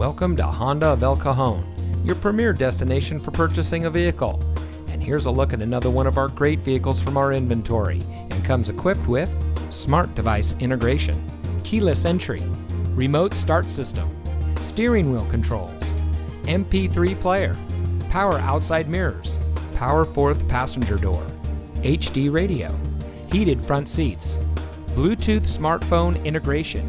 Welcome to Honda of El Cajon, your premier destination for purchasing a vehicle. And here's a look at another one of our great vehicles from our inventory and comes equipped with smart device integration, keyless entry, remote start system, steering wheel controls, MP3 player, power outside mirrors, power fourth passenger door, HD radio, heated front seats, Bluetooth smartphone integration,